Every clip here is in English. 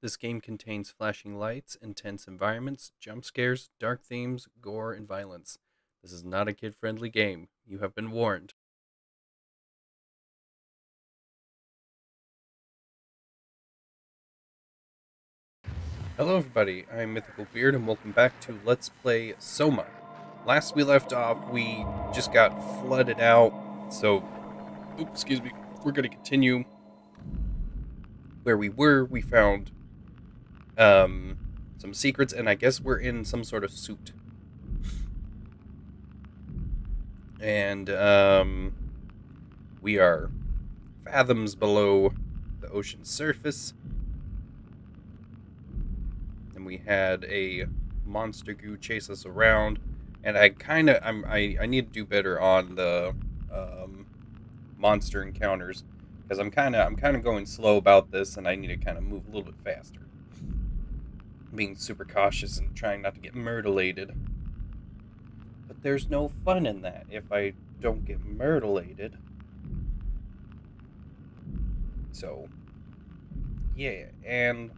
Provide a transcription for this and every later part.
This game contains flashing lights, intense environments, jump scares, dark themes, gore, and violence. This is not a kid friendly game. You have been warned. Hello, everybody. I'm Mythical Beard, and welcome back to Let's Play Soma. Last we left off, we just got flooded out, so, oops, excuse me, we're going to continue where we were. We found um, some secrets, and I guess we're in some sort of suit. And um, we are fathoms below the ocean surface. And we had a monster goo chase us around. And I kind of, I'm, I, I need to do better on the um, monster encounters because I'm kind of, I'm kind of going slow about this, and I need to kind of move a little bit faster being super cautious and trying not to get myrtleated. But there's no fun in that if I don't get myrtleated. So, yeah, and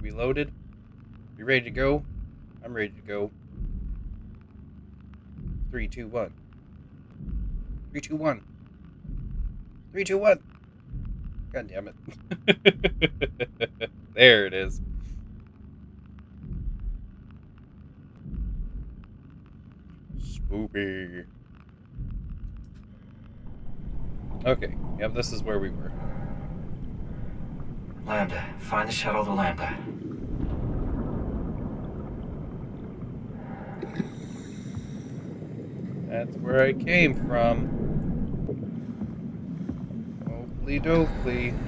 reloaded. You ready to go? I'm ready to go. Three, two, one. Three, two, one. Three, two, one. God damn it. there it is. Spoopy. Okay, yep, this is where we were. Lambda. Find the shuttle to Lambda. That's where I came from. Oakley dokley.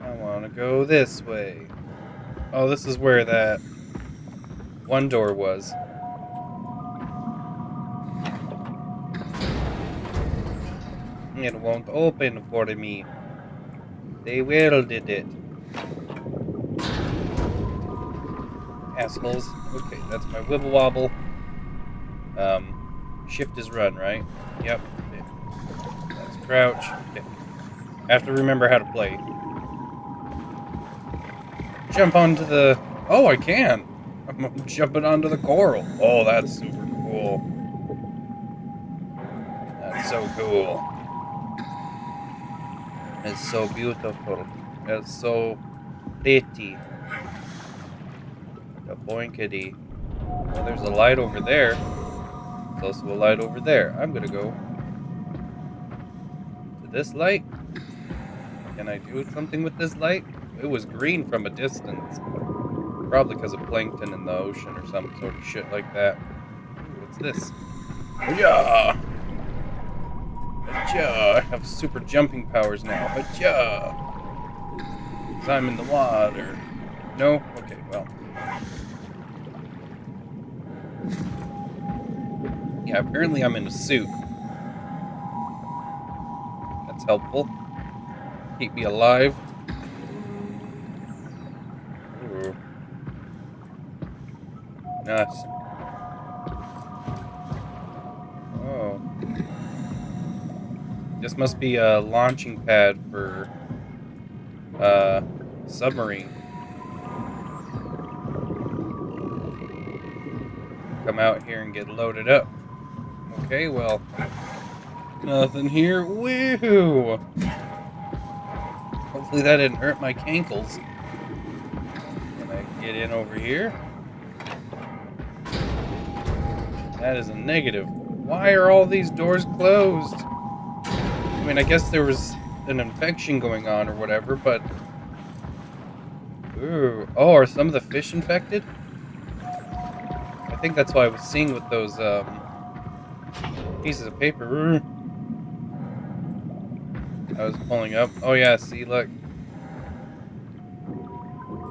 I want to go this way. Oh, this is where that one door was. It won't open for me. They welded it. Assholes. Okay, that's my wibble wobble. Um, shift is run, right? Yep. That's crouch. Okay. I have to remember how to play. Jump onto the... Oh, I can! I'm jumping onto the coral. Oh, that's super cool. That's so cool. It's so beautiful. It's so pretty. The boinkity. Well, there's a light over there. There's also a light over there. I'm gonna go to this light. Can I do something with this light? It was green from a distance. Probably because of plankton in the ocean or some sort of shit like that. What's this? Yeah. Aja. I have super jumping powers now. Aja. Because I'm in the water. No? Okay, well. Yeah, apparently I'm in a suit. That's helpful. Keep me alive. Ooh. Nice. Oh. This must be a launching pad for uh submarine. Come out here and get loaded up. Okay, well, nothing here. Woohoo! Hopefully that didn't hurt my cankles. Can I get in over here? That is a negative. Why are all these doors closed? I mean, I guess there was an infection going on or whatever, but... Ooh. Oh, are some of the fish infected? I think that's what I was seeing with those, um, pieces of paper. I was pulling up. Oh yeah, see, look.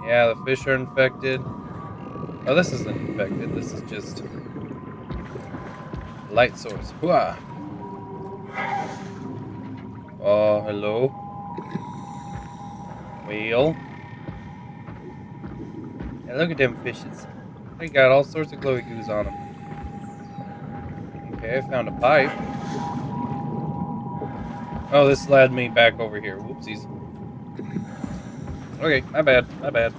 Yeah, the fish are infected. Oh, this isn't infected. This is just light source. Hooah! Oh, hello. Whale. Yeah, look at them fishes. They got all sorts of glowy goos on them. Okay, I found a pipe. Oh, this led me back over here. Whoopsies. Okay, my bad, my bad.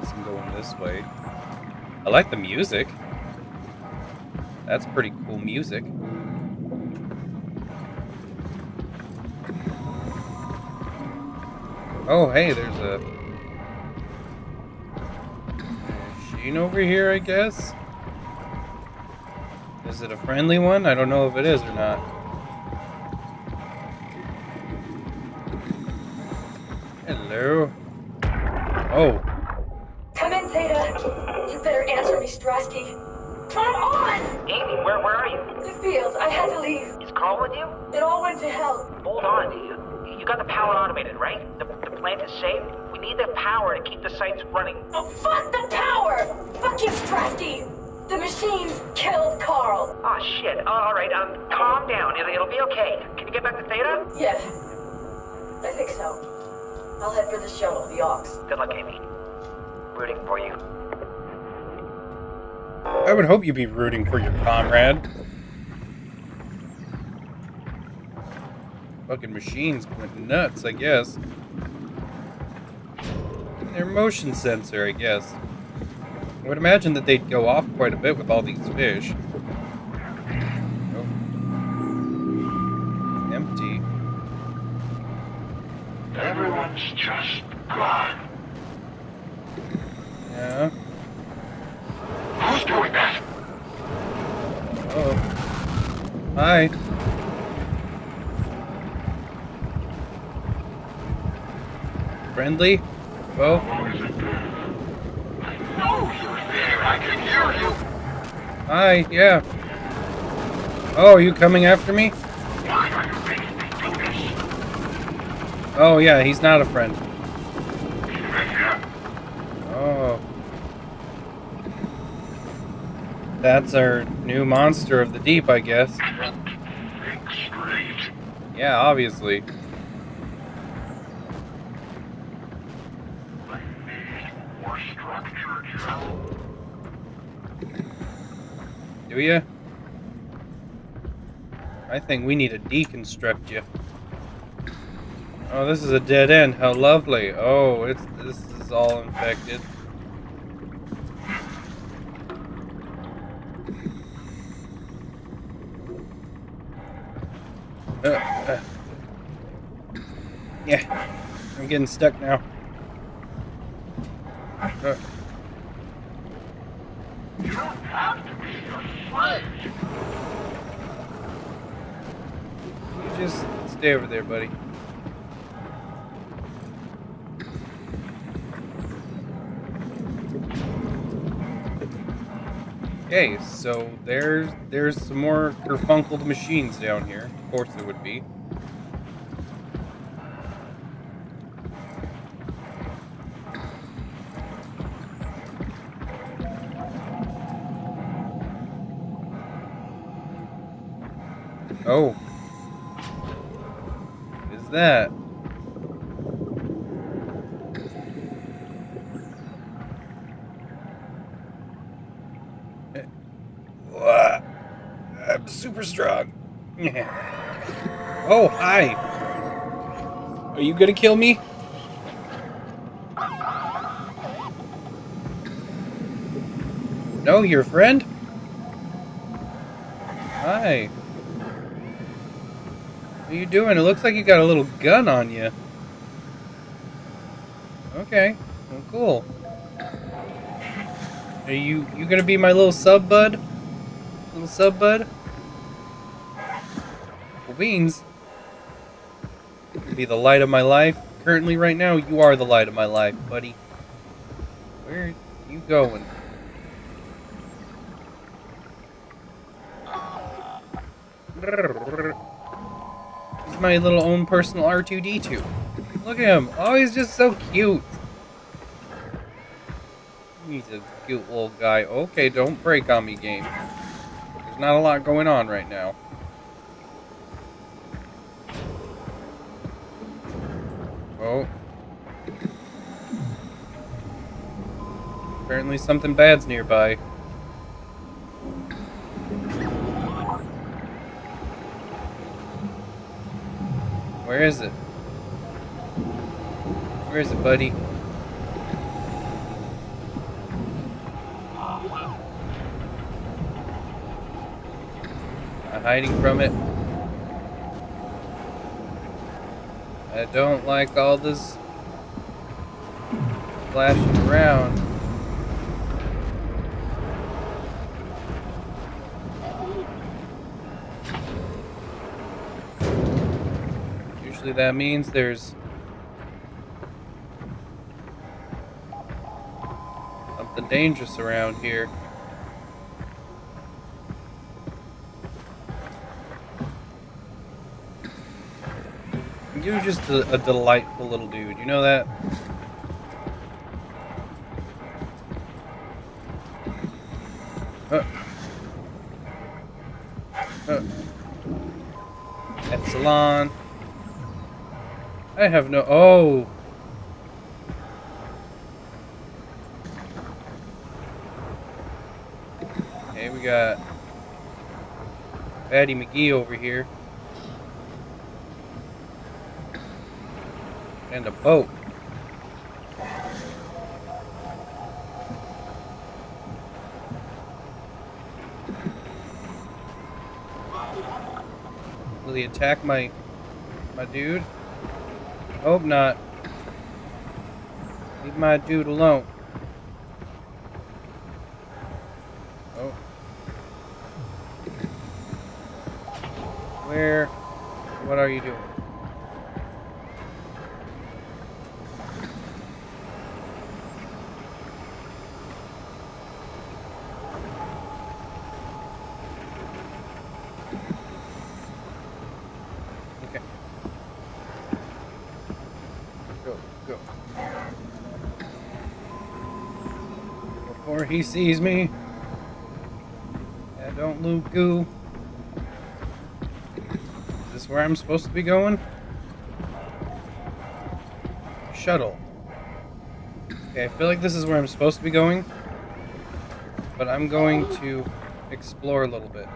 Guess I'm going this way. I like the music. That's pretty cool music. Oh, hey, there's a machine over here, I guess. Is it a friendly one? I don't know if it is or not. Hello. I'll head for the shuttle, the Ox. Good luck, Amy. Rooting for you. I would hope you'd be rooting for your comrade. Fucking machines went nuts, I guess. Their motion sensor, I guess. I would imagine that they'd go off quite a bit with all these fish. Hear you. hi, yeah. Oh, you coming after me? Why are you making me do this? Oh, yeah, he's not a friend. Oh. That's our new monster of the deep, I guess. Can't think straight. Yeah, obviously. I need more structure, Joe. Do you? I think we need to deconstruct you. Oh, this is a dead end. How lovely. Oh, it's this is all infected. Uh, uh. Yeah, I'm getting stuck now. Uh, You don't have to be afraid. you just over there, buddy. Okay, so there's there's some more kerfunkled machines down here. Of course there would be. Oh. What is that? Eh, wha- I'm super strong. Are you gonna kill me? No, your friend? Hi. What are you doing? It looks like you got a little gun on you. Okay. Well, cool. Are you you gonna be my little sub bud? Little sub bud? Beans. Be the light of my life. Currently, right now, you are the light of my life, buddy. Where are you going? He's my little own personal R2D2. Look at him. Oh, he's just so cute. He's a cute little guy. Okay, don't break on me, game. There's not a lot going on right now. certainly something bad's nearby. Where is it? Where is it, buddy? I'm hiding from it. I don't like all this flashing around. Usually that means there's something dangerous around here. You're just a, a delightful little dude, you know that? I have no. Oh. Okay, we got Patty McGee over here. And a boat. Will he attack my my dude? Hope not. Leave my dude alone. Oh. Where? What are you doing? Okay. Go, go. Before he sees me. Yeah, don't loot goo. Is this where I'm supposed to be going? Shuttle. Okay, I feel like this is where I'm supposed to be going. But I'm going to explore a little bit.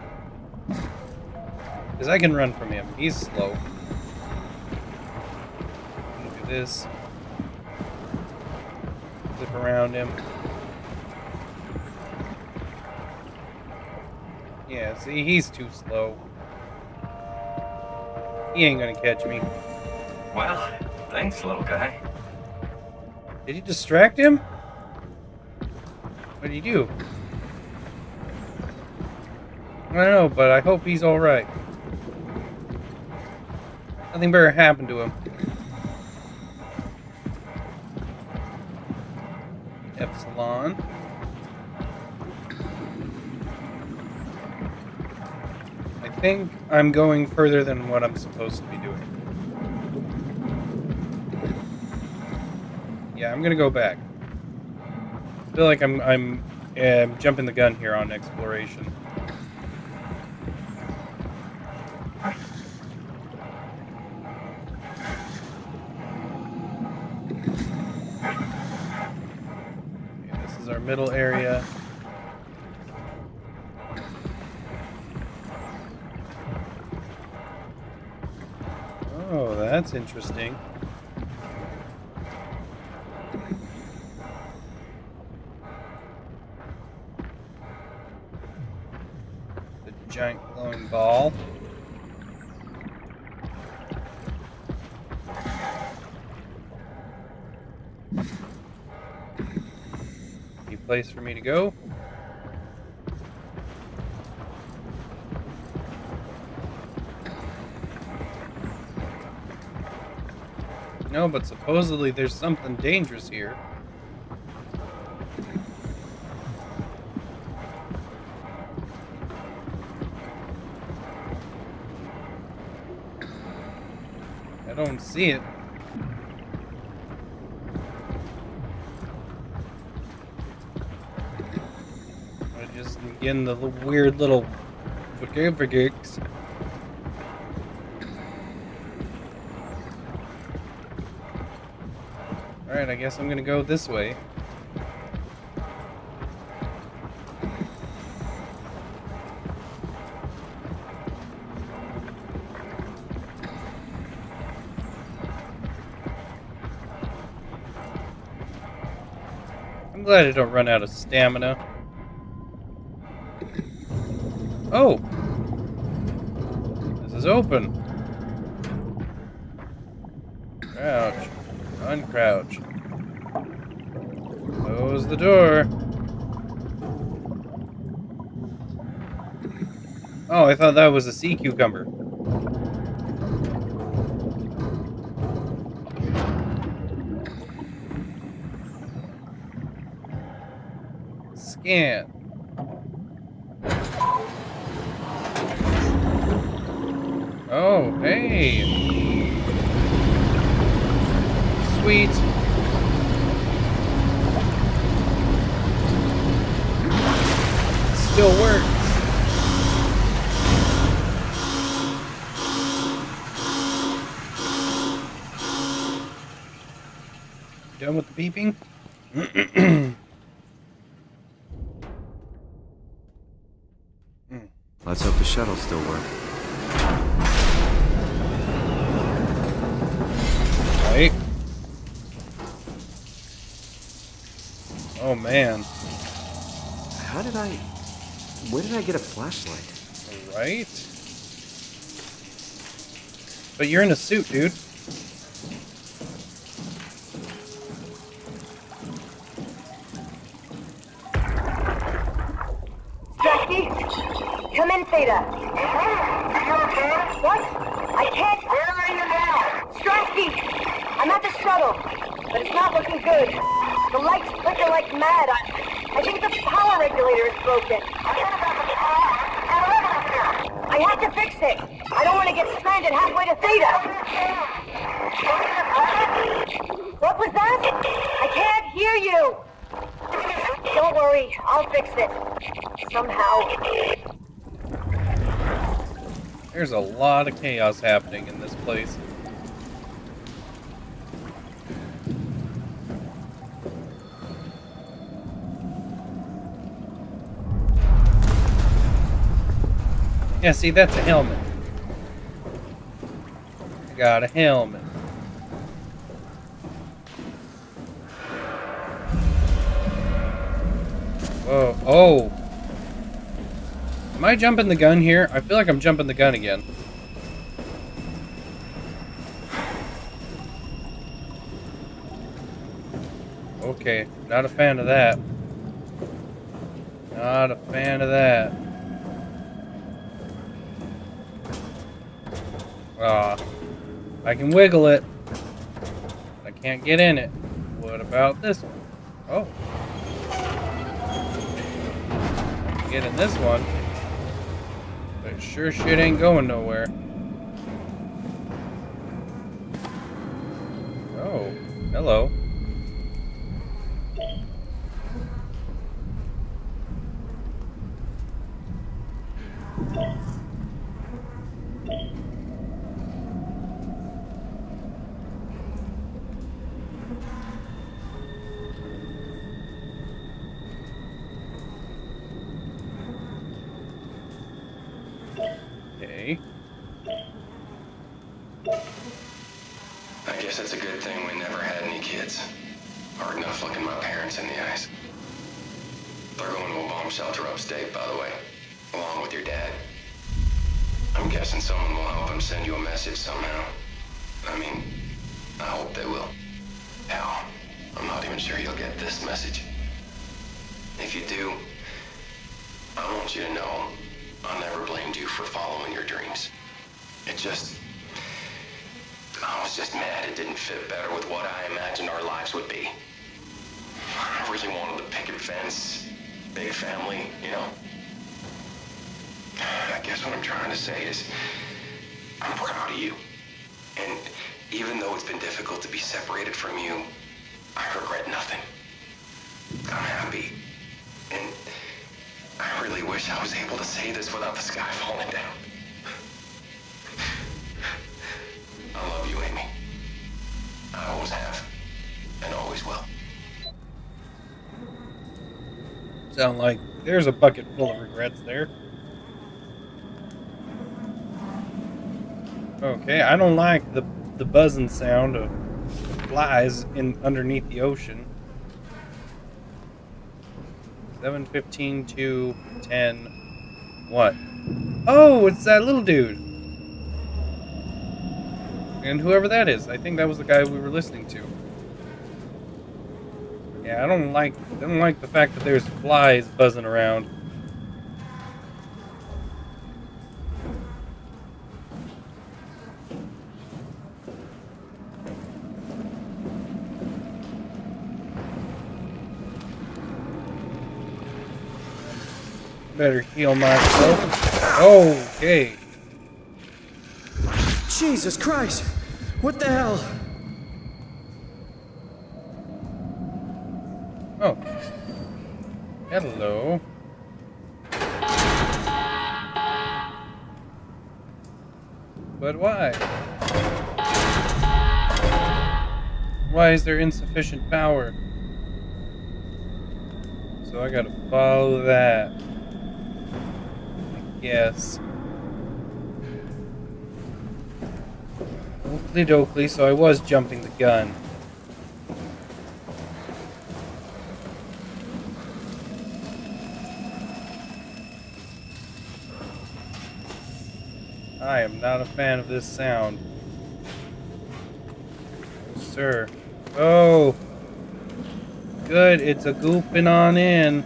Because I can run from him. He's slow. At this. Zip around him. Yeah, see, he's too slow. He ain't gonna catch me. Well, thanks, little guy. Did he distract him? What did he do? I don't know, but I hope he's alright. Nothing better happened to him. Think I'm going further than what I'm supposed to be doing. Yeah, I'm gonna go back. I feel like I'm I'm jumping the gun here on exploration. This is our middle area. Interesting. The giant glowing ball. Any place for me to go? No, but supposedly there's something dangerous here. I don't see it. I just getting the weird little forgives. I guess I'm gonna go this way. I'm glad I don't run out of stamina. Oh! This is open. Crouch. Uncrouch. The door. Oh, I thought that was a sea cucumber. Scan. Oh, hey. Sweet. Still works. Done with the beeping? Let's hope the shuttles still work. Right? Oh man. How did I... Where did I get a flashlight? Right? But you're in a suit, dude. Like mad. I, I think the power regulator is broken. I have to fix it. I don't want to get stranded halfway to Theta. What was that? I can't hear you. Don't worry, I'll fix it. Somehow. There's a lot of chaos happening in this place. Yeah, see, that's a helmet. I got a helmet. Whoa. Oh. Am I jumping the gun here? I feel like I'm jumping the gun again. Okay, not a fan of that. Not a fan of that. I can wiggle it. I can't get in it. What about this one? Oh. Get in this one. But sure shit ain't going nowhere. Oh, hello. Sound like there's a bucket full of regrets there. Okay, I don't like the the buzzing sound of flies in underneath the ocean. 715 to 10. What? Oh, it's that little dude. And whoever that is. I think that was the guy we were listening to. Yeah, I don't like I don't like the fact that there's flies buzzing around. Better heal myself. Okay. Jesus Christ! What the hell? Oh. Hello. But why? Why is there insufficient power? So I gotta follow that. I guess. Oakley dokley, so I was jumping the gun. I am not a fan of this sound. Sir. Oh! Good, it's a gooping on in.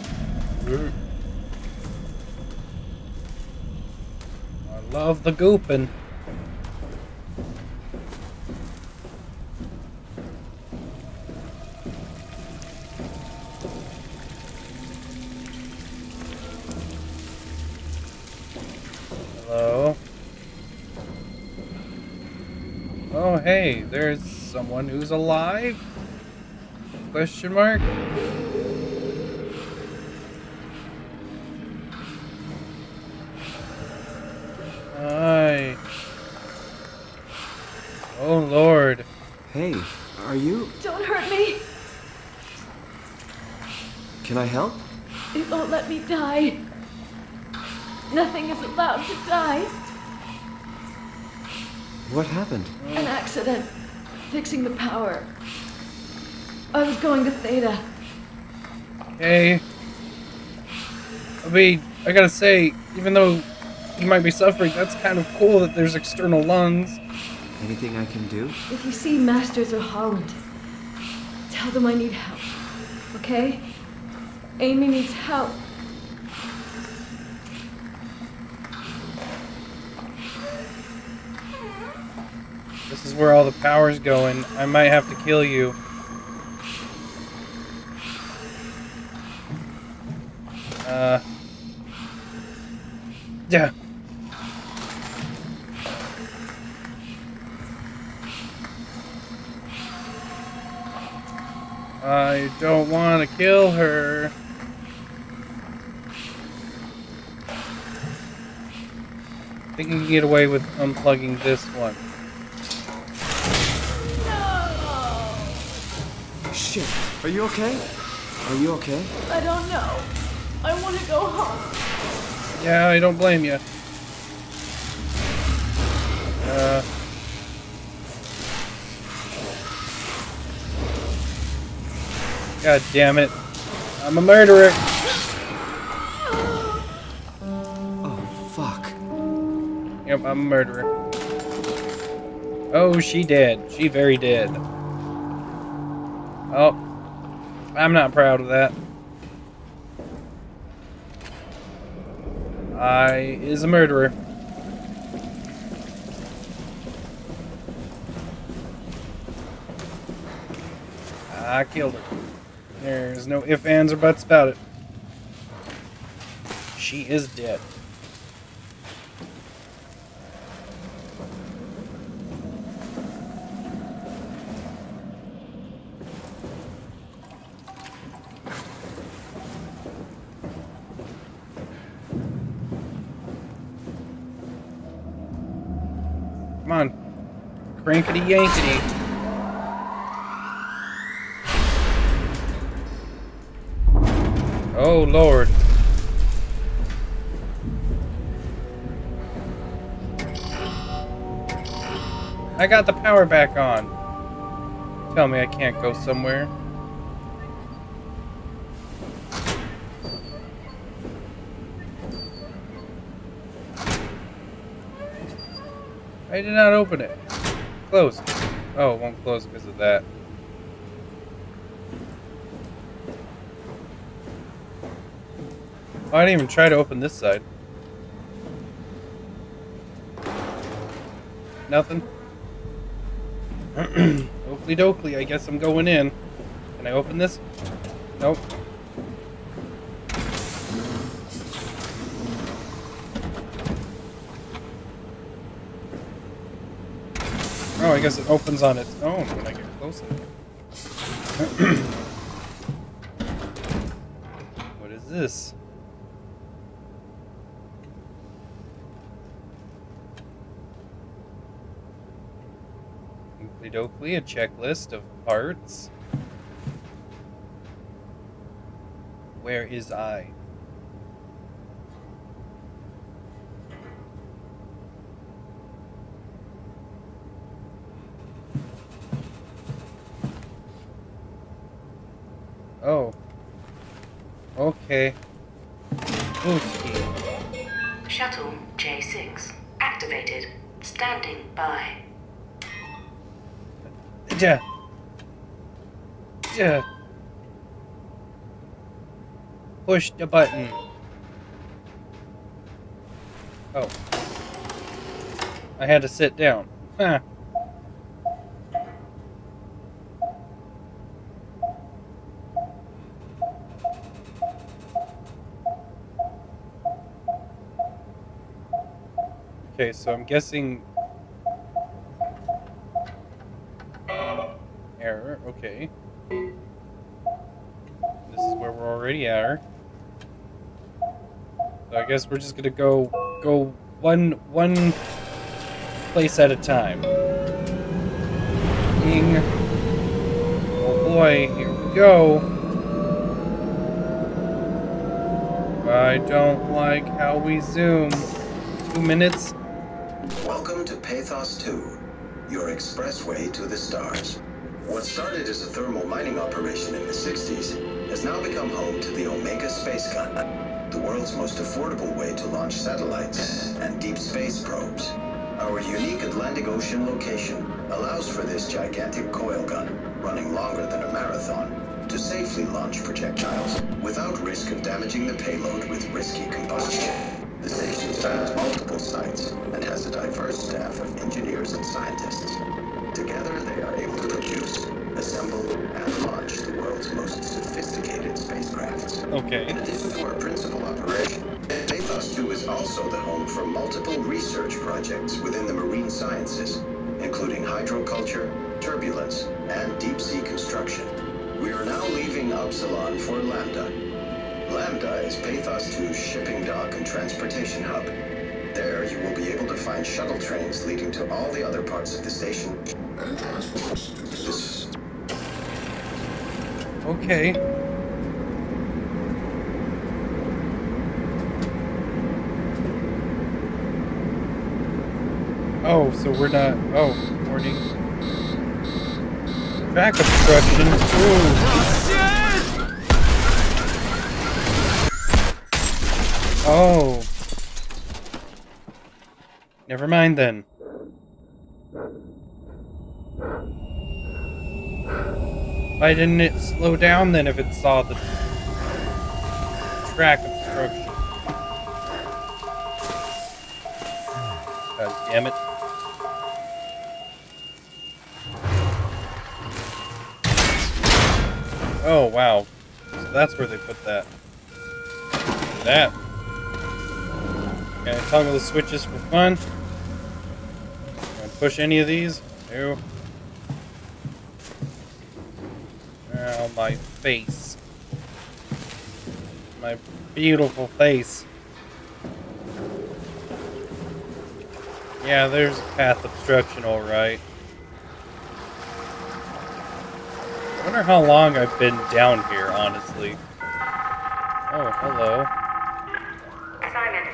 I love the gooping. Someone who's alive? Question mark? Hi. Oh, Lord. Hey, are you. Don't hurt me. Can I help? It won't let me die. Nothing is allowed to die. What happened? An accident. Fixing the power. I was going to Theta. Hey. I mean, I gotta say, even though you might be suffering, that's kind of cool that there's external lungs. Anything I can do? If you see Masters or Holland, tell them I need help. Okay? Amy needs help. This is where all the power's going. I might have to kill you. Uh. Yeah. I don't want to kill her. I think you can get away with unplugging this one. Shit. Are you okay? Are you okay? I don't know. I want to go home. Yeah, I don't blame you. Uh. God damn it. I'm a murderer. Oh, fuck. Yep, I'm a murderer. Oh, she dead. She very dead. Oh. I'm not proud of that. I is a murderer. I killed her. There's no ifs, ands, or buts about it. She is dead. Winkety yankety. Oh lord. I got the power back on. Tell me I can't go somewhere. I did not open it. Close. Oh, it won't close because of that. Oh, I didn't even try to open this side. Nothing. Oakley dokley, I guess I'm going in. Can I open this? Nope. I guess it opens on its own when I get closer. what is this? Oakley a checklist of parts. Where is I? Oh. Okay. Booski. Shuttle J6 activated. Standing by. Yeah. Yeah. Push the button. Oh. I had to sit down. Huh. Okay, so I'm guessing error. Okay. This is where we're already at. So I guess we're just gonna go go one one place at a time. Ing. Oh boy, here we go. I don't like how we zoom. Two minutes. To 2, your expressway to the stars. What started as a thermal mining operation in the 60s has now become home to the Omega Space Gun, the world's most affordable way to launch satellites and deep space probes. Our unique Atlantic Ocean location allows for this gigantic coil gun, running longer than a marathon, to safely launch projectiles without risk of damaging the payload with risky combustion. The station spans multiple sites and has a diverse staff of engineers and scientists. Together, they are able to produce, assemble, and launch the world's most sophisticated spacecrafts. Okay. In addition to our principal operation, Pathos 2 is also the home for multiple research projects within the marine sciences, including hydroculture, turbulence, and deep sea construction. We are now leaving Upsilon for Lambda. Lambda is Pathos 2's shipping dock and transportation hub. There, you will be able to find shuttle trains leading to all the other parts of the station. Surface. Okay. Oh, so we're not. Oh, warning. Track obstruction. Ooh. Oh. Never mind then. Why didn't it slow down then if it saw the track obstruction? God damn it. Oh, wow. So that's where they put that. That. I toggle the switches for fun? Can I push any of these? No. Oh, my face. My beautiful face. Yeah, there's a path obstruction, alright. I wonder how long I've been down here, honestly. Oh, hello. Simon.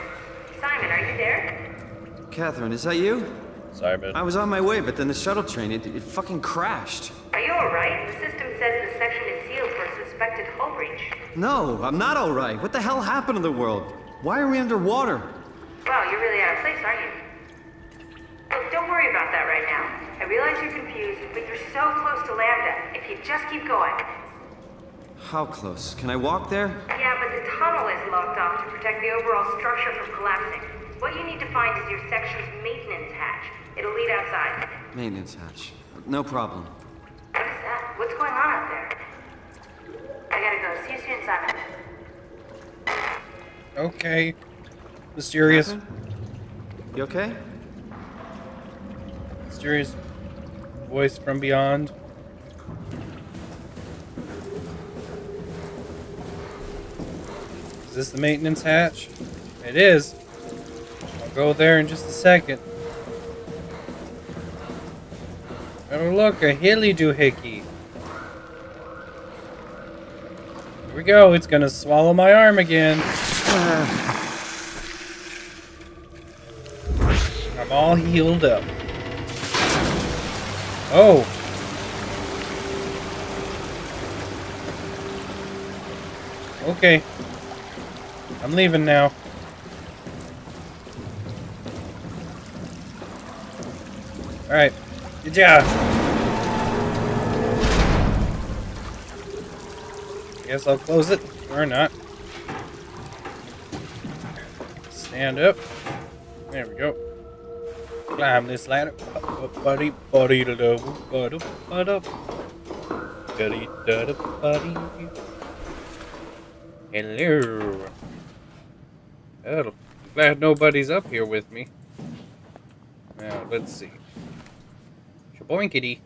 Simon, are you there? Catherine, is that you? Simon. I was on my way, but then the shuttle train, it, it fucking crashed. Are you alright? The system says the section is sealed for a suspected hull breach. No, I'm not alright. What the hell happened to the world? Why are we underwater? Wow, you're really out of place, aren't you? Look, don't worry about that right now. I realize you're confused, but you're so close to Lambda. If you just keep going. How close? Can I walk there? Yeah, but the tunnel is locked off to protect the overall structure from collapsing. What you need to find is your section's maintenance hatch. It'll lead outside. Maintenance hatch. No problem. What is that? What's going on out there? I gotta go. See you soon, Simon. Okay. Mysterious. Catherine? You okay? Mysterious voice from beyond. Is this the maintenance hatch? It is. Go there in just a second. Oh look, a hilly doohickey. Here we go, it's gonna swallow my arm again. I'm all healed up. Oh. Okay. I'm leaving now. Job. Guess I'll close it. Or not. Stand up. There we go. Climb this ladder. Buddy, buddy, da buddy, buddy, buddy, da buddy. Hello. Oh, glad nobody's up here with me. Now, let's see. Shaboinkity.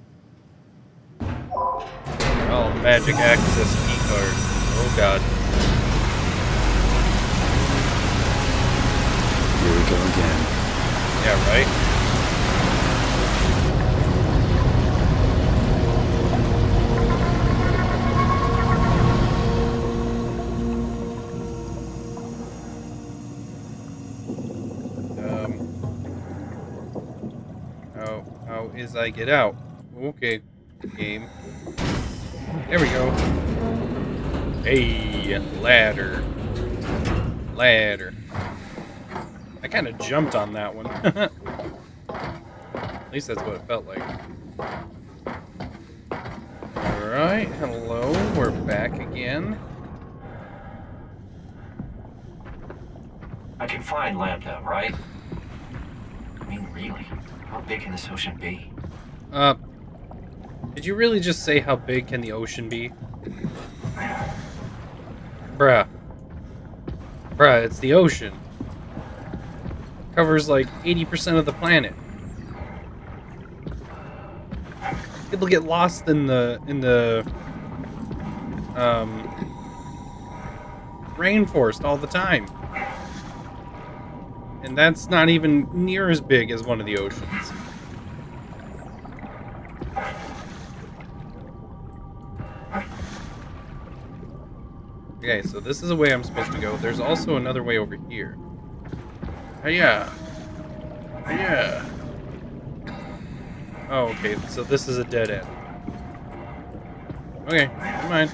Oh, magic access key card. Oh god. Here we go again. Yeah, right? Is I get out? Okay, game. There we go. Hey, ladder. Ladder. I kind of jumped on that one. At least that's what it felt like. Alright, hello, we're back again. I can find Lambda, right? I mean, really? How big can this ocean be? Uh, did you really just say how big can the ocean be? Bruh. Bruh, it's the ocean. Covers like 80% of the planet. People get lost in the in the um rainforest all the time. And that's not even near as big as one of the oceans. Okay, so this is the way I'm supposed to go. There's also another way over here. Yeah. Yeah. Oh, okay. So this is a dead end. Okay, never mind.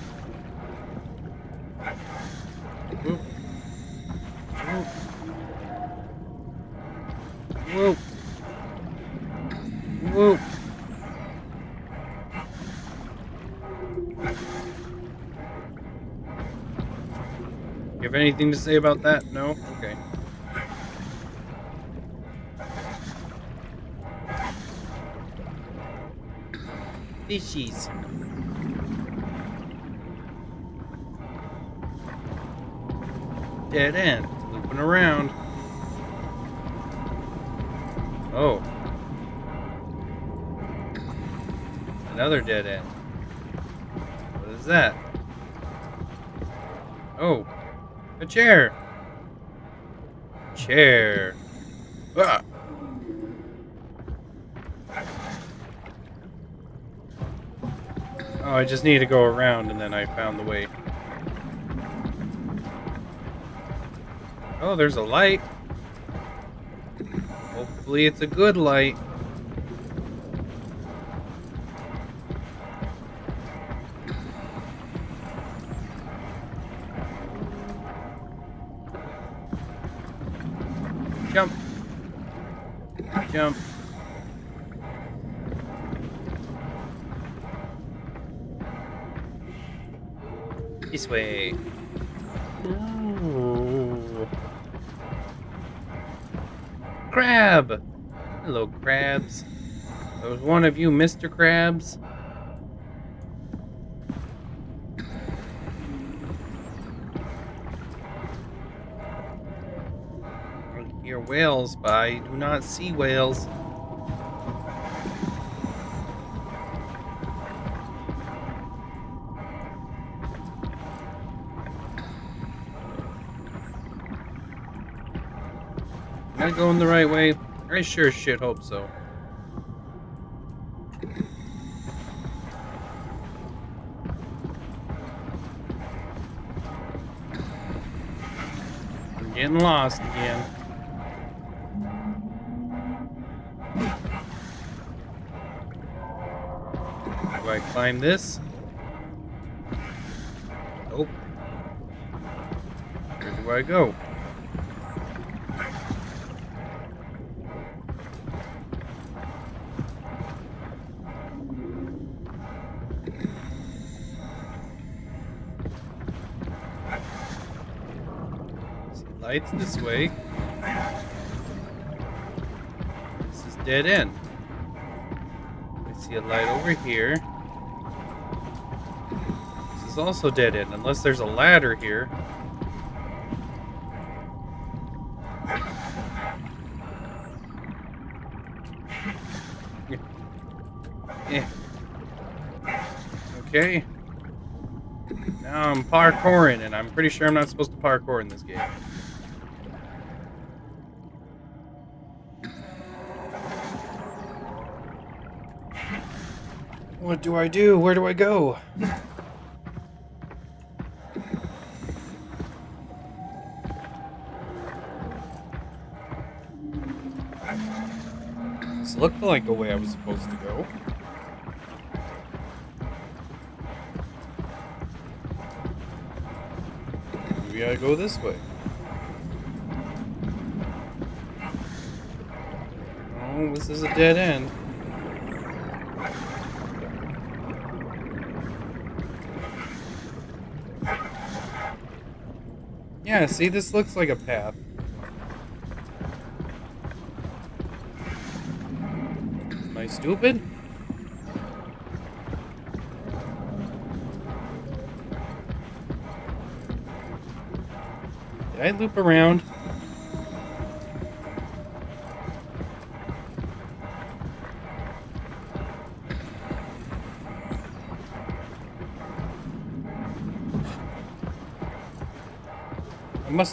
Anything to say about that? No? Okay. Fishies. Dead end. Looping around. Oh. Another dead end. What is that? Oh. A chair. Chair. Ah. Oh, I just need to go around and then I found the way. Oh, there's a light. Hopefully it's a good light. Of you, Mr. Krabs. Hear whales, but I do not see whales. Am I going the right way? I sure shit hope so. Getting lost again. Do I climb this? Nope. Where do I go? Lights this way. This is dead end. I see a light over here. This is also dead end, unless there's a ladder here. Okay. Now I'm parkouring, and I'm pretty sure I'm not supposed to parkour in this game. What do I do? Where do I go? This looked like the way I was supposed to go. Maybe I go this way. Oh, this is a dead end. Yeah, see, this looks like a path. Am I stupid? Did I loop around?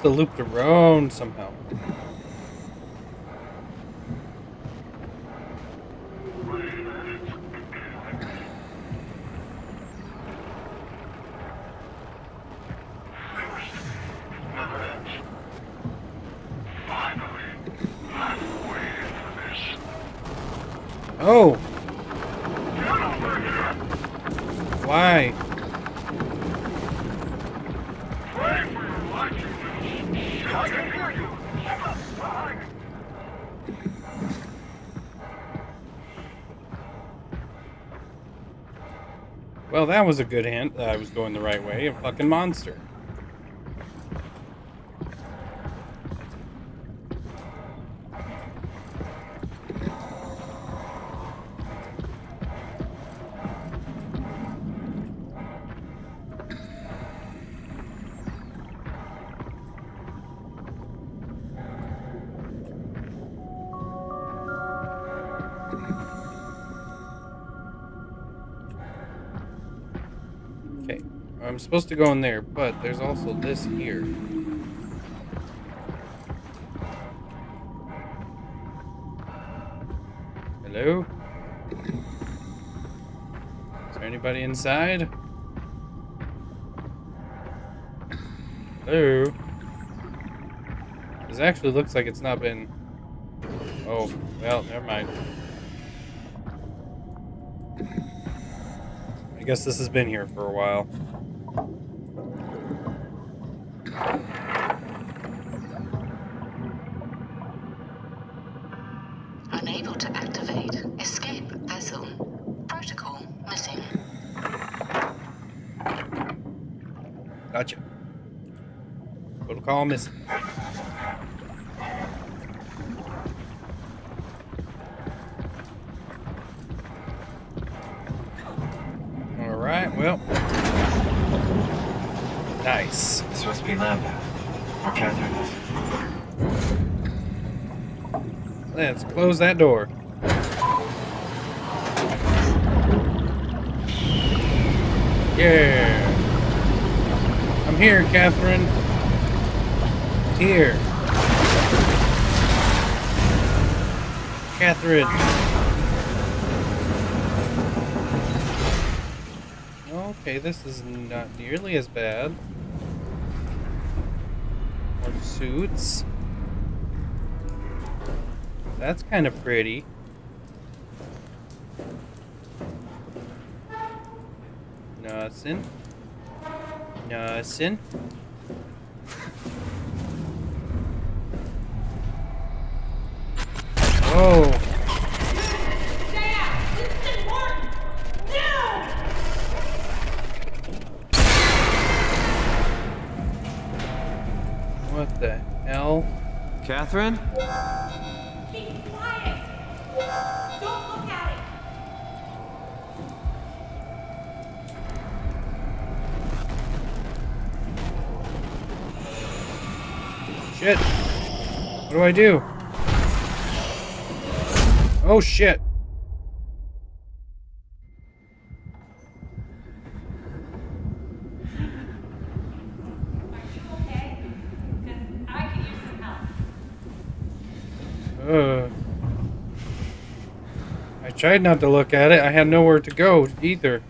Must have looped around somehow. Oh! That was a good hint that I was going the right way. A fucking monster. Supposed to go in there, but there's also this here. Hello? Is there anybody inside? Hello? This actually looks like it's not been... Oh, well, never mind. I guess this has been here for a while. Well. Nice. This must be Lambda. Where Catherine. Let's close that door. Yeah. I'm here, Catherine. Here. Catherine. Okay, this is not nearly as bad. More suits. That's kind of pretty. Nothing. Nothing. Catherine? Be quiet! Don't look at it! Shit. What do I do? Oh shit. Okay? Because I could use some help. Uh. I tried not to look at it. I had nowhere to go either.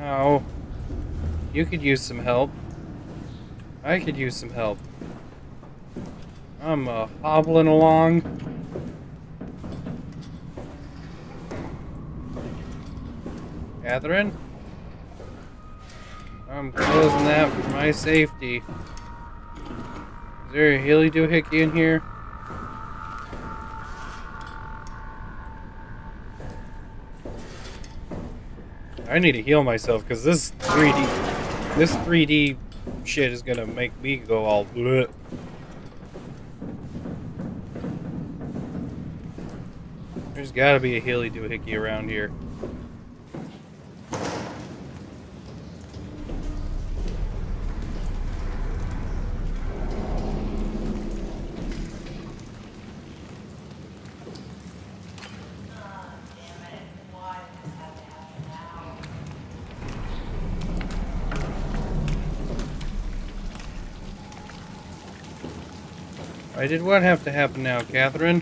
Ow. You could use some help. I could use some help. I'm uh, hobbling along. Catherine? I'm closing that for my safety. Is there a Healy doohickey in here? I need to heal myself because this 3D, this 3D shit is gonna make me go all bleh. There's gotta be a Healy doohickey around here. Why did what have to happen now, Catherine?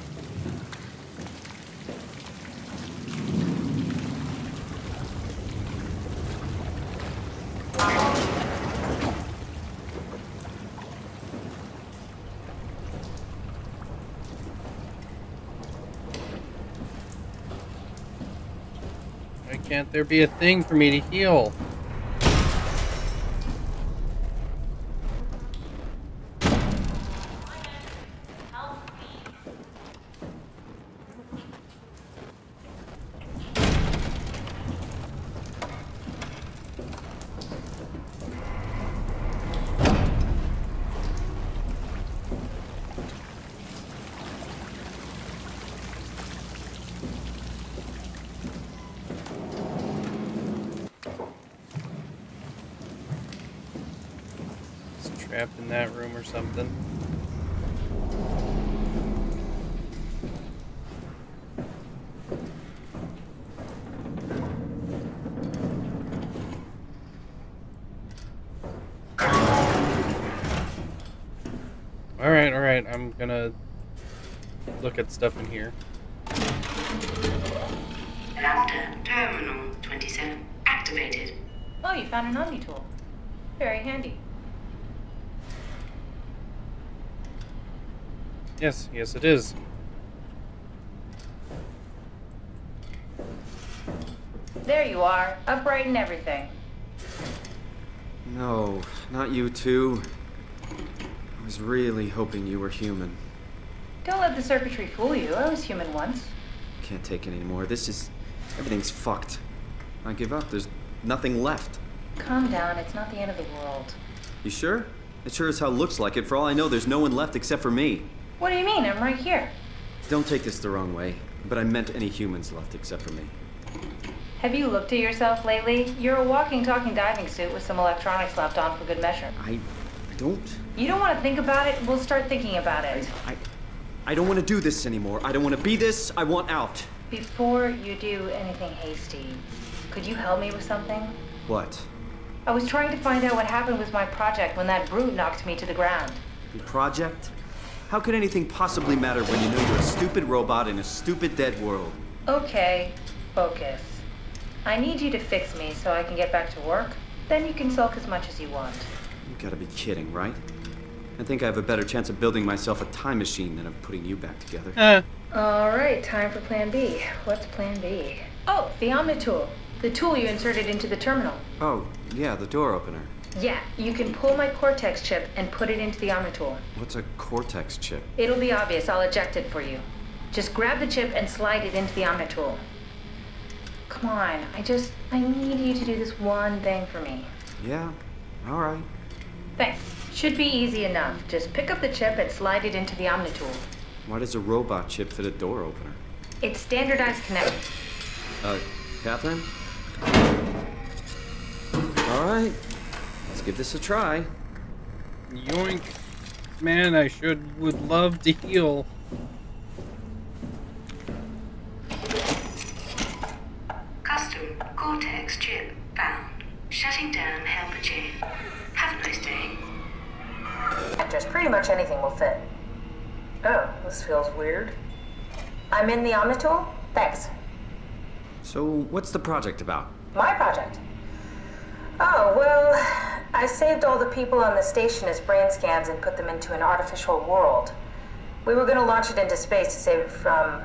Why can't there be a thing for me to heal? Alright, alright, I'm gonna look at stuff in here. Lambda Terminal 27 activated. Oh, you found an Omni tool. Very handy. Yes, yes it is. There you are, upright and everything. No, not you two. I was really hoping you were human. Don't let the circuitry fool you. I was human once. Can't take it anymore. This is. Everything's fucked. I give up. There's nothing left. Calm down, it's not the end of the world. You sure? It sure as hell looks like it. For all I know, there's no one left except for me. What do you mean? I'm right here. Don't take this the wrong way, but I meant any humans left except for me. Have you looked at yourself lately? You're a walking, talking diving suit with some electronics slapped on for good measure. I don't. You don't want to think about it? We'll start thinking about it. I. I don't want to do this anymore. I don't want to be this. I want out. Before you do anything hasty, could you help me with something? What? I was trying to find out what happened with my project when that brute knocked me to the ground. Your project? How could anything possibly matter when you know you're a stupid robot in a stupid dead world? Okay, focus. I need you to fix me so I can get back to work. Then you can sulk as much as you want. You gotta be kidding, right? I think I have a better chance of building myself a time machine than of putting you back together. Eh. All right, time for plan B. What's plan B? Oh, the Omnitool. The tool you inserted into the terminal. Oh, yeah, the door opener. Yeah, you can pull my Cortex chip and put it into the Omnitool. What's a Cortex chip? It'll be obvious. I'll eject it for you. Just grab the chip and slide it into the Omnitool. Come on, I just, I need you to do this one thing for me. Yeah, alright. Thanks. Should be easy enough. Just pick up the chip and slide it into the Omnitool. Why does a robot chip fit a door opener? It's standardized connect. Uh, Catherine? Alright, let's give this a try. Yoink. Man, I should would love to heal. Custom Cortex chip found. Shutting down helper chain. Have a nice day. Just pretty much anything will fit. Oh, this feels weird. I'm in the Omnitool? Thanks. So, what's the project about? My project. Oh, well, I saved all the people on the station as brain scans and put them into an artificial world. We were gonna launch it into space to save it from,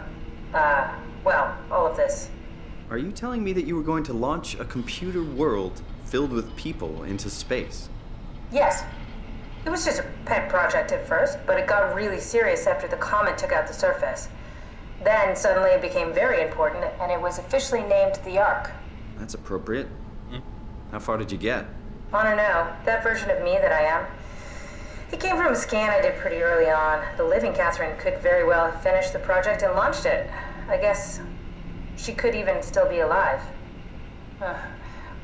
uh, well, all of this. Are you telling me that you were going to launch a computer world filled with people into space? Yes. It was just a pet project at first, but it got really serious after the comet took out the surface. Then suddenly it became very important, and it was officially named the Ark. That's appropriate. How far did you get? I don't know. That version of me that I am. It came from a scan I did pretty early on. The living Catherine could very well have finished the project and launched it. I guess she could even still be alive.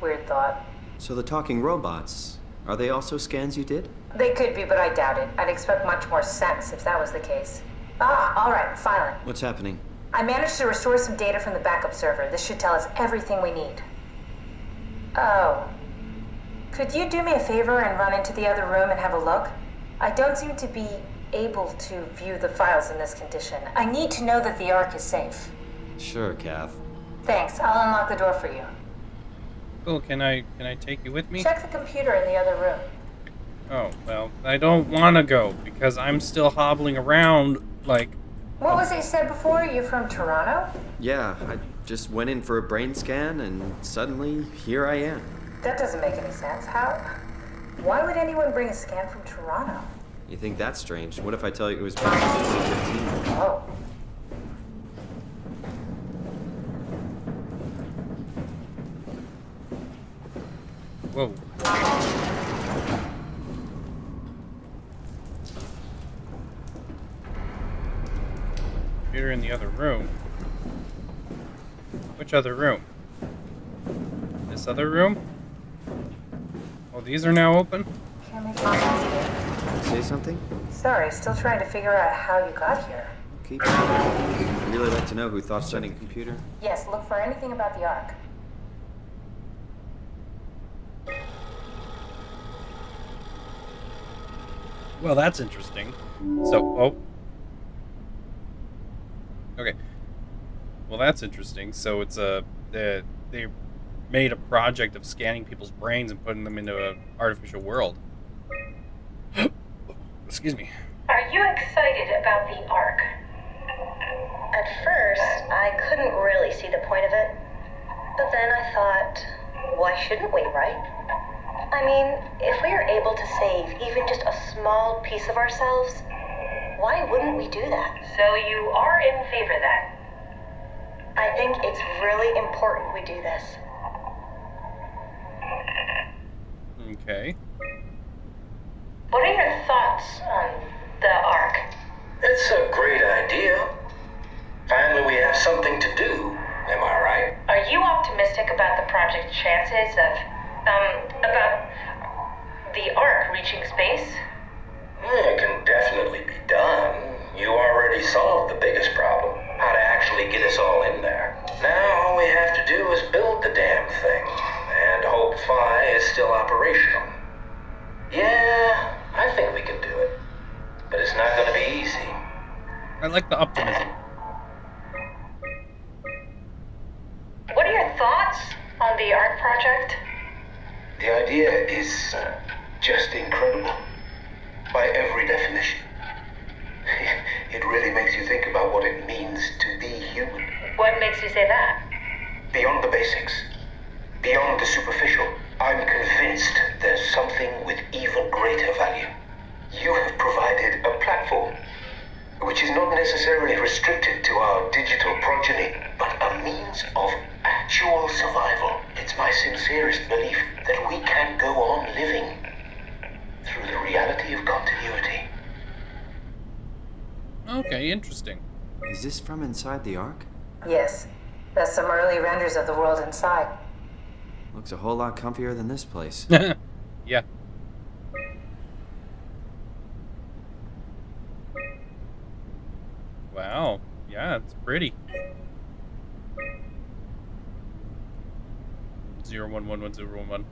Weird thought. So, the talking robots, are they also scans you did? They could be, but I doubt it. I'd expect much more sense if that was the case. Ah, all right, filing. What's happening? I managed to restore some data from the backup server. This should tell us everything we need. Oh. Could you do me a favor and run into the other room and have a look? I don't seem to be able to view the files in this condition. I need to know that the Ark is safe. Sure, Kath. Thanks. I'll unlock the door for you. Cool. Can I can I take you with me? Check the computer in the other room. Oh well, I don't want to go because I'm still hobbling around like. What was it said before? You're from Toronto? Yeah, I just went in for a brain scan and suddenly here I am. That doesn't make any sense. How? Why would anyone bring a scan from Toronto? You think that's strange? What if I tell you it was back in 2015? Oh. Whoa. Computer in the other room. Which other room? This other room? Oh, these are now open? Can't make any sense Say something? Sorry, still trying to figure out how you got here. Keep I'd really like to know who thought sending a computer. Yes, look for anything about the Ark. Well, that's interesting. So, oh. Okay. Well, that's interesting. So it's a they, they made a project of scanning people's brains and putting them into an artificial world. Excuse me. Are you excited about the Ark? At first, I couldn't really see the point of it. But then I thought, why shouldn't we, right? I mean, if we are able to save even just a small piece of ourselves, why wouldn't we do that? So you are in favor then? I think it's really important we do this. Okay. What are your thoughts on the Ark? It's a great idea. Finally, we have something to do. Am I right? Are you optimistic about the project's chances of, um, about the Ark reaching space? I like the optimism. What are your thoughts on the art project? The idea is uh, just incredible. By every definition. It really makes you think about what it means to be human. What makes you say that? Beyond the basics, beyond the superficial, I'm convinced there's something with even greater value. You have provided a platform, which is not necessarily restricted to our digital progeny, but a means of actual survival. It's my sincerest belief that we can go on living through the reality of continuity. Okay, interesting. Is this from inside the Ark? Yes. That's some early renders of the world inside. Looks a whole lot comfier than this place. yeah. Wow. Yeah, it's pretty. Zero one one one zero one one.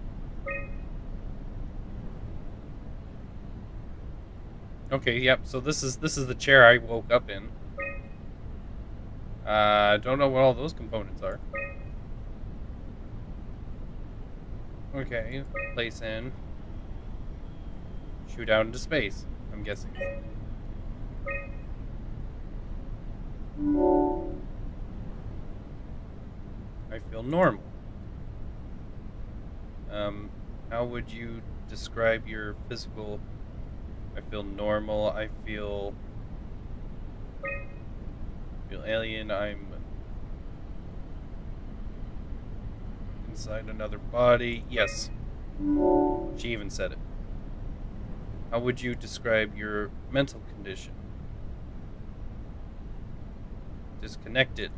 Okay, yep. So this is this is the chair I woke up in. I uh, don't know what all those components are. Okay, place in. Shoot out into space, I'm guessing. I feel normal. Um, how would you describe your physical... I feel normal, I feel... feel alien, I'm... inside another body. Yes. She even said it. How would you describe your mental condition? Disconnected.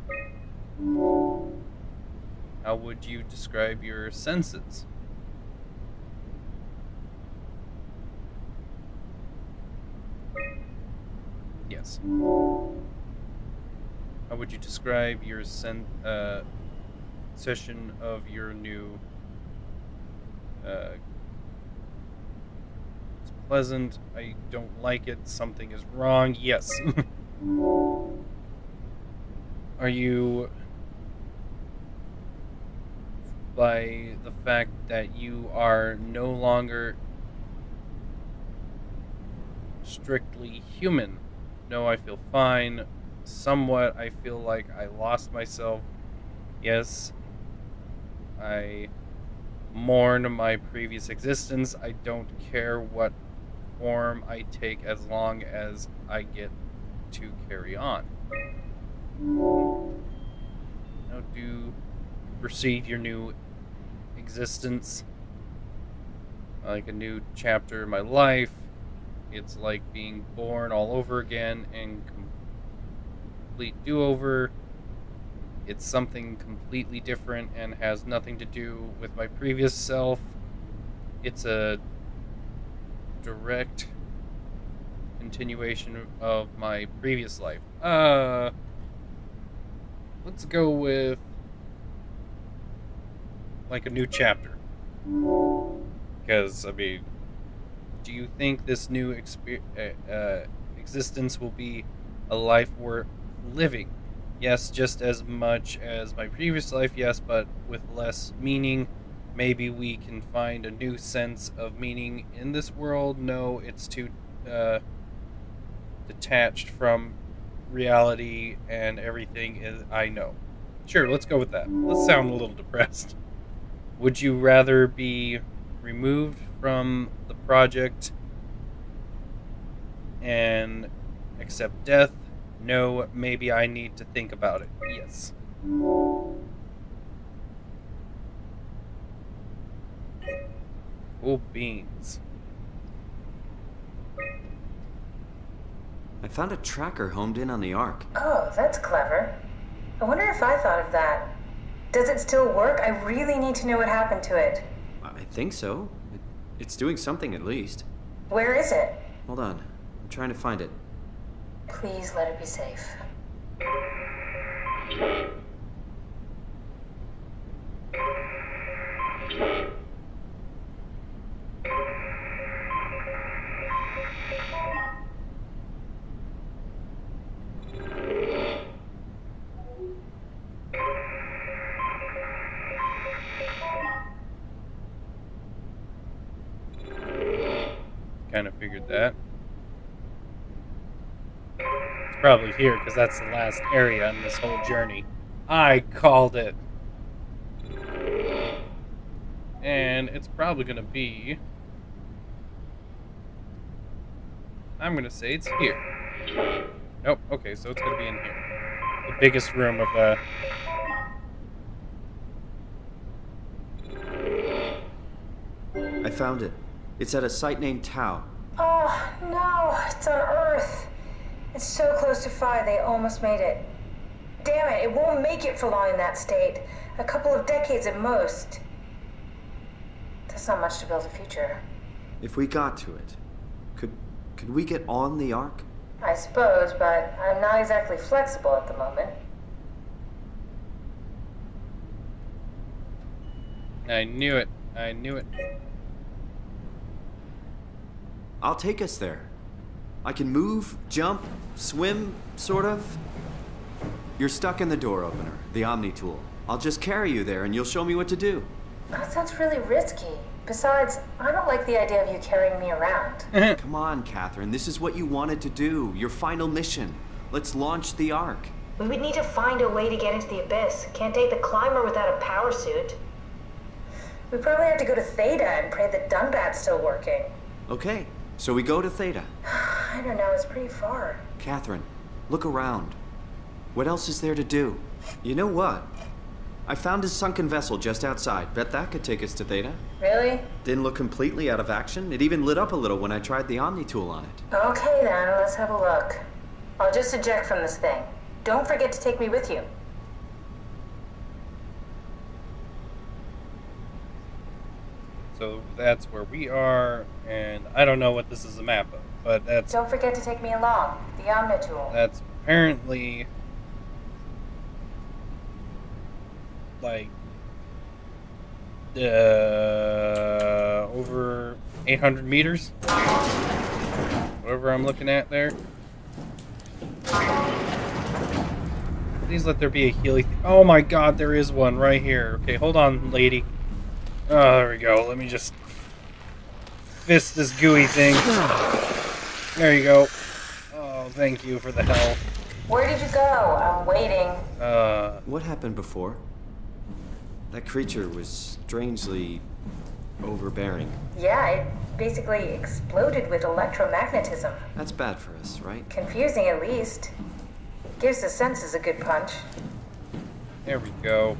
How would you describe your senses? Yes. How would you describe your sen uh, session of your new uh, it's pleasant i don't like it something is wrong yes are you by the fact that you are no longer strictly human no i feel fine somewhat i feel like i lost myself yes I mourn my previous existence. I don't care what form I take as long as I get to carry on. How do you perceive your new existence? Like a new chapter in my life. It's like being born all over again and complete do over it's something completely different and has nothing to do with my previous self. It's a direct continuation of my previous life. Uh, let's go with like a new chapter. Because, I mean, do you think this new exper- uh, uh, existence will be a life worth living? Yes, just as much as my previous life, yes, but with less meaning. Maybe we can find a new sense of meaning in this world. No, it's too uh, detached from reality and everything is I know. Sure, let's go with that. Let's sound a little depressed. Would you rather be removed from the project and accept death no, maybe I need to think about it. Yes. Cool beans. I found a tracker homed in on the Ark. Oh, that's clever. I wonder if I thought of that. Does it still work? I really need to know what happened to it. I think so. It, it's doing something at least. Where is it? Hold on. I'm trying to find it. Please let it be safe. Kind of figured that. It's probably here because that's the last area in this whole journey. I called it. And it's probably going to be. I'm going to say it's here. Nope, okay, so it's going to be in here. The biggest room of the. I found it. It's at a site named Tau. Oh, no, it's on Earth. It's so close to Phi, they almost made it. Damn it, it won't make it for long in that state. A couple of decades at most. That's not much to build a future. If we got to it, could could we get on the Ark? I suppose, but I'm not exactly flexible at the moment. I knew it. I knew it. I'll take us there. I can move, jump, swim, sort of. You're stuck in the door opener, the Omni tool. I'll just carry you there and you'll show me what to do. That sounds really risky. Besides, I don't like the idea of you carrying me around. Come on, Catherine. This is what you wanted to do. Your final mission. Let's launch the Ark. We would need to find a way to get into the abyss. Can't take the climber without a power suit. We probably have to go to Theta and pray that Dunbat's still working. Okay, so we go to Theta. I don't know, it's pretty far. Catherine, look around. What else is there to do? You know what? I found a sunken vessel just outside. Bet that could take us to Theta. Really? Didn't look completely out of action. It even lit up a little when I tried the Omni tool on it. Okay then, let's have a look. I'll just eject from this thing. Don't forget to take me with you. So that's where we are, and I don't know what this is a map of, but that's Don't forget to take me along. The Omnitool. that's apparently like uh, over 800 meters. Whatever I'm looking at there. Please let there be a Healy. oh my god, there is one right here. Okay, hold on, lady. Oh, there we go. Let me just fist this gooey thing. There you go. Oh, thank you for the help. Where did you go? I'm waiting. Uh, What happened before? That creature was strangely overbearing. Yeah, it basically exploded with electromagnetism. That's bad for us, right? Confusing at least. Gives the senses a good punch. there we go.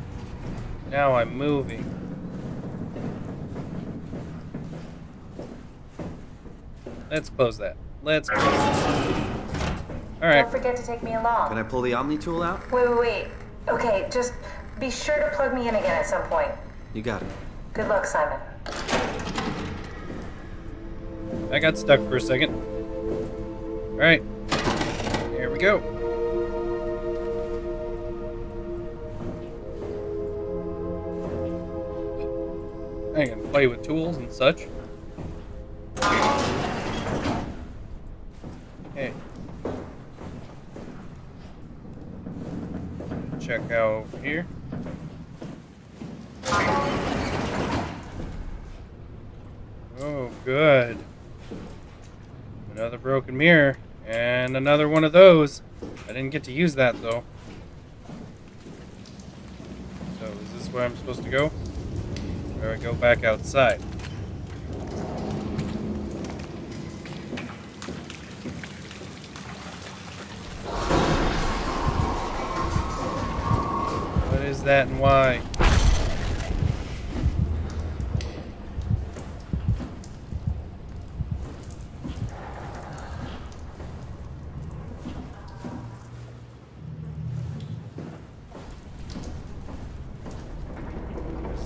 Now I'm moving. Let's close that. Let's close that. Alright. Don't forget to take me along. Can I pull the Omni tool out? Wait, wait, wait. Okay, just be sure to plug me in again at some point. You got it. Good luck, Simon. I got stuck for a second. Alright. Here we go. I can play with tools and such. Hey. Check out here. Oh, good. Another broken mirror. And another one of those. I didn't get to use that, though. So, is this where I'm supposed to go? Or I go back outside? is that and why?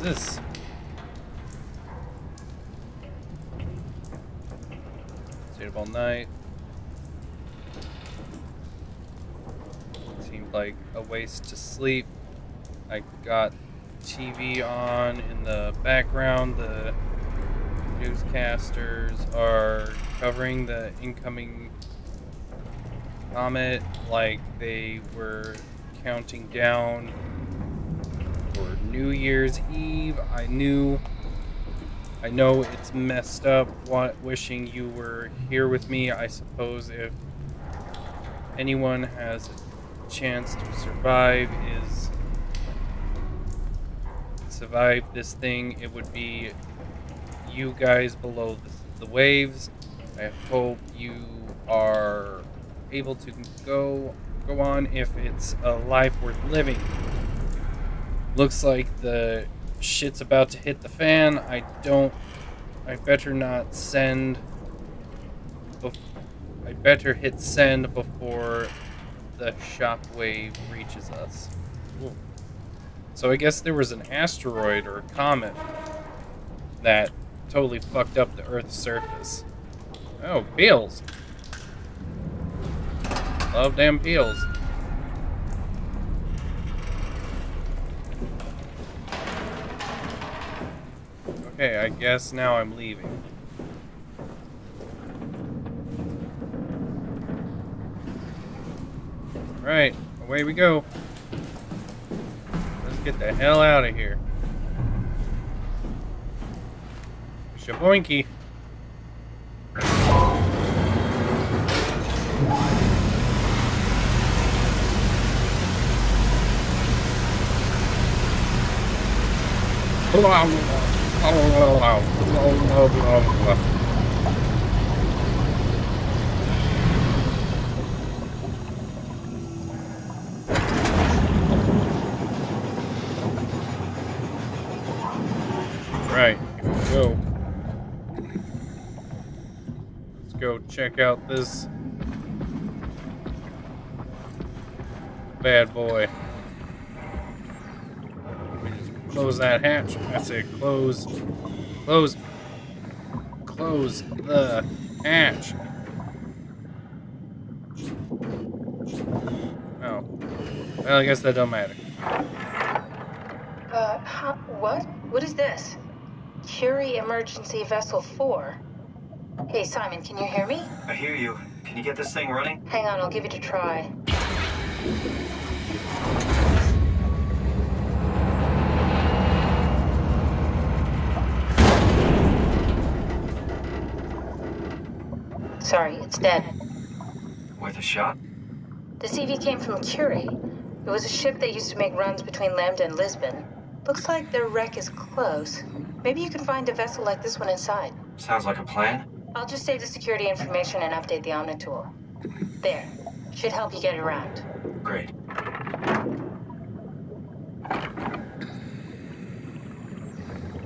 this? Stayed up all night. Seemed like a waste to sleep. I got TV on in the background. The newscasters are covering the incoming comet like they were counting down for New Year's Eve. I knew I know it's messed up what wishing you were here with me. I suppose if anyone has a chance to survive survive this thing, it would be you guys below the, the waves. I hope you are able to go go on if it's a life worth living. Looks like the shit's about to hit the fan. I don't. I better not send. I better hit send before the shockwave reaches us. Ooh. So I guess there was an asteroid or a comet that totally fucked up the Earth's surface. Oh, Beals. Love damn peels. Okay, I guess now I'm leaving. Right, away we go. Let's get the hell out of here. Shaboinky. Right, here we go. Let's go check out this bad boy. Close that hatch. I said close. Close. Close the hatch. Oh. Well, I guess that don't matter. Uh, what? What is this? Curie Emergency Vessel 4. Hey, Simon, can you hear me? I hear you. Can you get this thing running? Hang on, I'll give it a try. Sorry, it's dead. Worth a shot? The CV came from Curie. It was a ship that used to make runs between Lambda and Lisbon. Looks like their wreck is close. Maybe you can find a vessel like this one inside. Sounds like a plan. I'll just save the security information and update the Omnitool. There. Should help you get around. Great.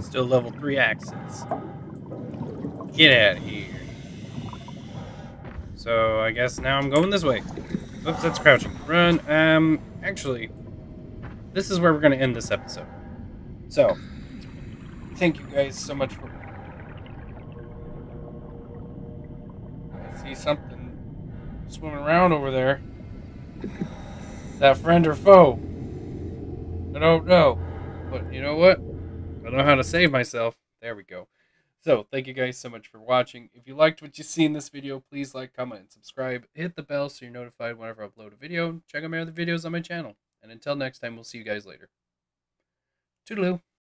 Still level 3 access. Get out of here. So, I guess now I'm going this way. Oops, that's crouching. Run. Um, actually, this is where we're going to end this episode. So, thank you guys so much for... I see something swimming around over there. That friend or foe? I don't know. But you know what? I don't know how to save myself. There we go. So, thank you guys so much for watching. If you liked what you see in this video, please like, comment, and subscribe. Hit the bell so you're notified whenever I upload a video. Check out my other videos on my channel. And until next time, we'll see you guys later. Toodaloo.